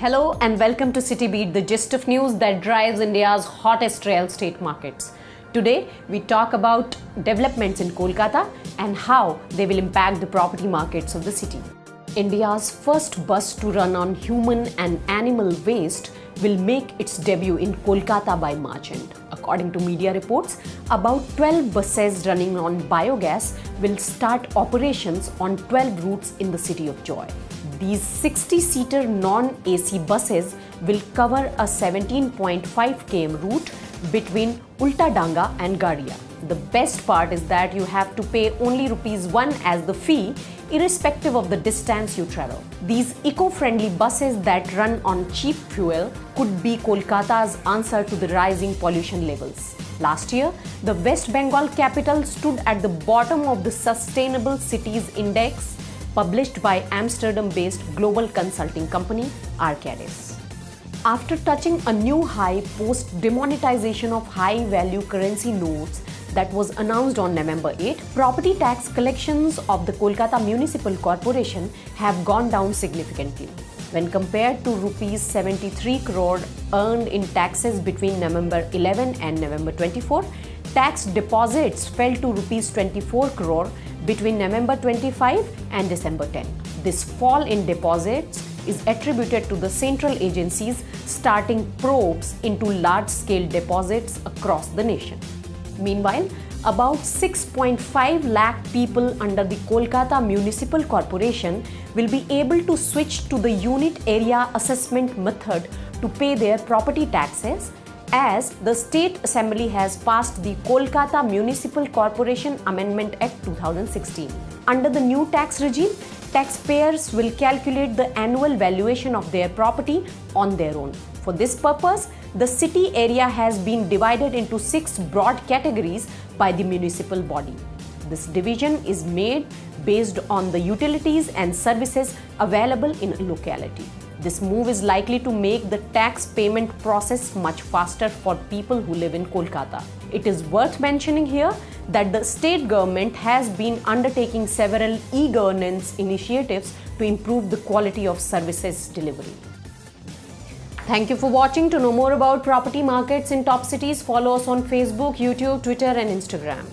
Hello and welcome to CityBeat, the gist of news that drives India's hottest real estate markets. Today, we talk about developments in Kolkata and how they will impact the property markets of the city. India's first bus to run on human and animal waste will make its debut in Kolkata by March end. According to media reports, about 12 buses running on biogas will start operations on 12 routes in the city of Joy. These 60-seater non-AC buses will cover a 17.5 km route between Ultadanga and Garia. The best part is that you have to pay only rupees 1 as the fee irrespective of the distance you travel. These eco-friendly buses that run on cheap fuel could be Kolkata's answer to the rising pollution levels. Last year, the West Bengal capital stood at the bottom of the Sustainable Cities Index published by Amsterdam-based global consulting company Arcadis. After touching a new high post demonetization of high value currency notes that was announced on November 8, property tax collections of the Kolkata Municipal Corporation have gone down significantly. When compared to rupees 73 crore earned in taxes between November 11 and November 24, tax deposits fell to rupees 24 crore between November 25 and December 10. This fall in deposits is attributed to the central agencies starting probes into large-scale deposits across the nation. Meanwhile, about 6.5 lakh people under the Kolkata Municipal Corporation will be able to switch to the unit area assessment method to pay their property taxes as the State Assembly has passed the Kolkata Municipal Corporation Amendment Act 2016. Under the new tax regime, taxpayers will calculate the annual valuation of their property on their own. For this purpose, the city area has been divided into six broad categories by the municipal body. This division is made based on the utilities and services available in a locality. This move is likely to make the tax payment process much faster for people who live in Kolkata. It is worth mentioning here that the state government has been undertaking several e-governance initiatives to improve the quality of services delivery. Thank you for watching. To know more about property markets in top cities, follow us on Facebook, YouTube, Twitter and Instagram.